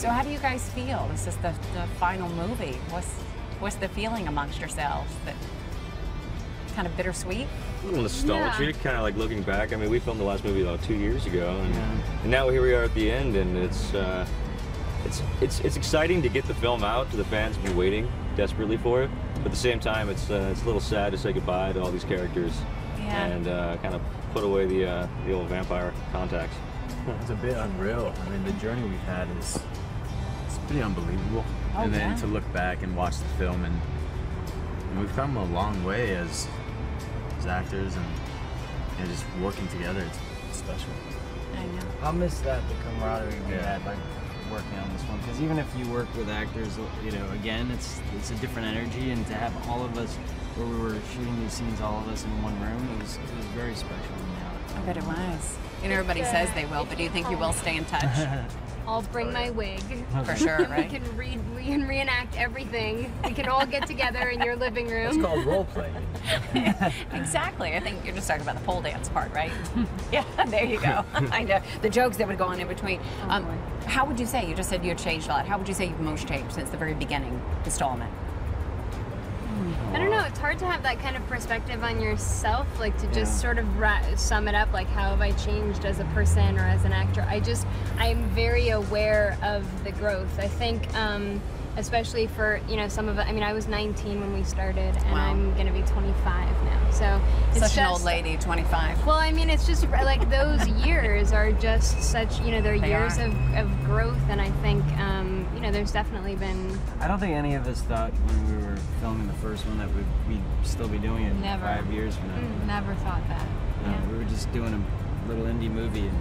So how do you guys feel? This is the, the final movie. What's what's the feeling amongst yourselves? That kind of bittersweet. A little nostalgic, Yeah. kind of like looking back. I mean, we filmed the last movie about two years ago, and, Yeah. and now here we are at the end, and it's uh, it's it's it's exciting to get the film out to the fans who've been waiting desperately for it. But at the same time, it's uh, it's a little sad to say goodbye to all these characters Yeah. and uh, kind of put away the uh, the old vampire contacts. It's a bit unreal. I mean, the journey we've had is it's pretty unbelievable. Oh, and then yeah. to look back and watch the film, and, and we've come a long way as as actors, and you know, just working together. It's special. I know. I'll miss that the camaraderie we Yeah. had like working on this one because even if you work with actors, you know, again, it's it's a different energy, and to have all of us where we were shooting these scenes, all of us in one room, it was it was very special. I bet it was. You know, everybody says they will, but do you think you will stay in touch? I'll bring my wig. For sure, We can read, we can reenact everything. We can all get together in your living room. It's called role playing. Exactly. I think you're just talking about the pole dance part, right? yeah, there you go. I know. The jokes that would go on in between. Um, how would you say, you just said you had changed a lot. How would you say you've most changed since the very beginning installment? I don't know. It's hard to have that kind of perspective on yourself, like to just Yeah. sort of ra- sum it up. Like, how have I changed as a person or as an actor? I just, I'm very aware of the growth. I think, um, especially for you know some of it. I mean, I was 19 when we started, and Wow. I'm gonna be 25 now. So it's Such an old lady, 25. Well, I mean, it's just like those years are just such, you know, they're They years are. of, of growth, and I think, um, you know, there's definitely been. I don't think any of us thought when we were filming the first one that we'd, we'd still be doing it Never. five years from now. Mm. Never thought that. No, Yeah. we were just doing a little indie movie and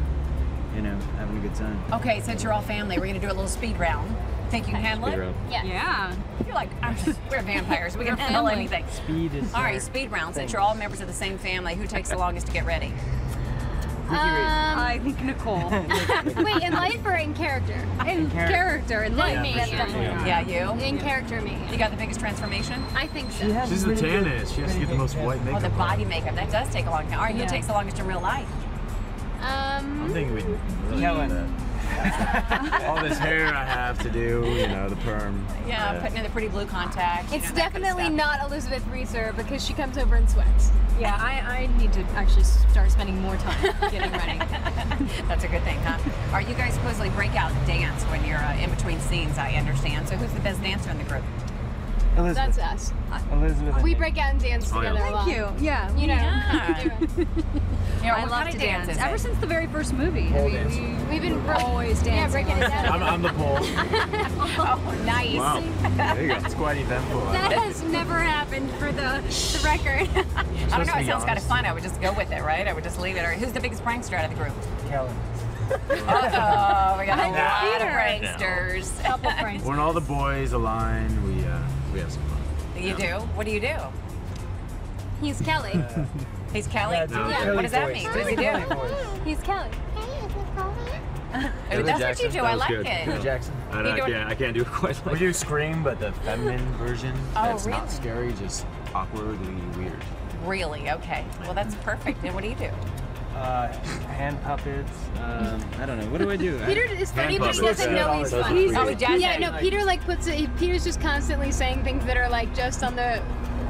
you know having a good time. Okay, since you're all family, we're going to do a little speed round. Think you can handle Speed it? round. Yeah. Yeah. You're like, "I'm just- we're vampires. We can We're handle anything. Speed is. All right, speed round. Since you're all members of the same family, who takes the longest to get ready? Um, I think Nicole. wait, in life or in character? in character. character, in Not life. me. that's Yeah. Yeah, you. In character, me. You got the biggest transformation? I think so. She has She's the pretty good- tannest. She has to get the good most white transformation. Oh, makeup. the body makeup. That does take a long time. All right, who takes the longest in real life? Um, I'm thinking we really Kellan. Do that. All this hair I have to do, you know, the perm. Yeah, putting in the pretty blue contacts. it's know, that kind of definitely not Elizabeth Reaser because she comes over and sweats. Yeah, I, I need to actually start spending more time getting ready. That's a good thing, huh? All right, you guys supposedly break out dance when you're uh, in between scenes, I understand. So who's the best dancer in the group? Elizabeth. That's us. Elizabeth. We break out and dance Oh, yeah. together. Thank you. Yeah. You know. Yeah. do. You know, I love to dance, dance. Ever since the very first movie. Pole I mean, we, We've been we're always Yeah, dancing. breaking it down. I'm, I'm the pole. Oh, nice. Wow. There you go. It's quite eventful. That has never happened for the, the record. I don't know. It sounds kind of fun. I would just go with it, right? I would just leave it. All right, who's the biggest prankster out of the group? Kelly. Uh oh, we got a lot of pranksters. Couple friends. When all the boys align, we uh, we have some fun. You do? What do you do? He's Kelly. Uh, He's Kelly. Yeah, No. Yeah. Kelly What does that voice. mean? What does he do? He's Kelly. Billy that's what you do. That I like good. it. Peter Jackson. I, You I do it- can't I can't do it quite We like do Scream, but the feminine version. Oh, That's really? not scary, just awkwardly weird. Really? Okay. Well, that's perfect. And what do you do? Uh, hand puppets. Um, I don't know. What do I do? Peter is funny, but he doesn't know he's funny. pretty Oh, he does Yeah, no, Peter like puts it. Peter's just constantly saying things that are like just on the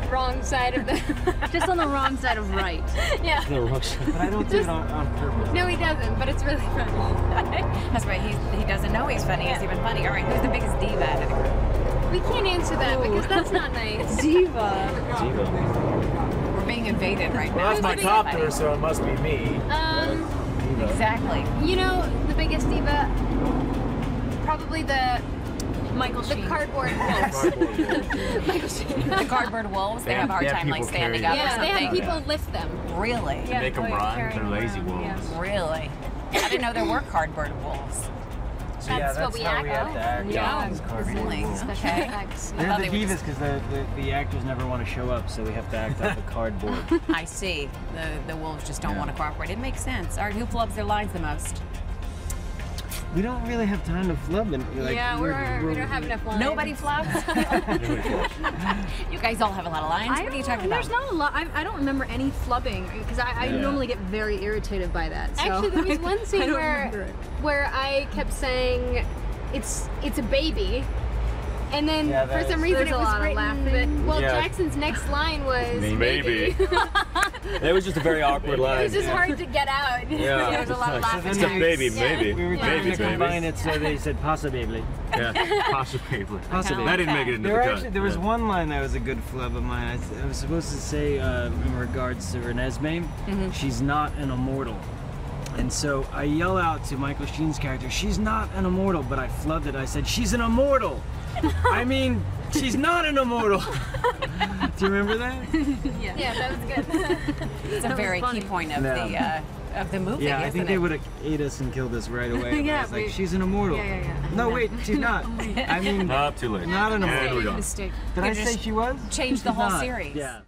wrong side of the. Just on the wrong side of right. yeah. The wrong side. But I don't do it on, on purpose. No, he doesn't, but it's really funny. That's right. He, he doesn't know he's funny. He's even funny. All right. Who's the biggest diva out of the group? We can't answer that because that's not nice. Diva. Diva. We're being invaded right now. Well, that's my Who's the biggest copter, so it must be me. Um, diva? Exactly. you know, the biggest diva, probably the Michael the cardboard wolves. Michael Sheen. The cardboard wolves. They They have a hard have time like standing carry up or Yeah, they have something. people lift them. Really? Yeah. Make them oh, run. They're lazy wolves. yeah. Really? I didn't know there were cardboard wolves. So yeah, That's that's what we how act we have out. to act. Yeah. as cardboard Really? wolves. Special Okay. effects. They're the they were divas because the, the, the actors never want to show up, so we have to act off the cardboard. I see. The the wolves just don't Yeah. want to cooperate. It makes sense. All right, who flubs their lines the most? We don't really have time to flub and like. yeah, we're, we don't have enough lines. Nobody flubs. you guys all have a lot of lines. I what are you don't- talking about? There's not a lot. I, I don't remember any flubbing because I, I Yeah. normally get very irritated by that. So Actually, there was one scene don't where where I kept saying it's it's a baby. And then Yeah, for some is- reason There's it a was lot of written laughing. well Yeah. Jackson's next line was Maybe. It was just a very awkward line. It was just yeah. hard to get out. Yeah. There was a lot of laughing. It's a baby, Yeah. maybe. We were Yeah. trying Maybe, to combine maybe. it so they said possibly. Yeah, possibly. Possibly. That didn't make it into There, the cut. actually, there was Yeah. one line that was a good flub of mine. I, th- I was supposed to say uh, in regards to Renesmee, she's not an immortal. And so I yell out to Michael Sheen's character, she's not an immortal, but I flubbed it. I said, she's an immortal. I mean, she's not an immortal. Do you remember that? Yeah, that was good. It's a very key point of No. the uh, of the movie. Yeah, I think it? they would have ate us and killed us right away. Yeah, was like, we- she's an immortal. Yeah, yeah, yeah. No, wait, she's not. I mean, Not too late. Not an immortal. we're. Mistake. did I say she was? Change the whole not. series. Yeah.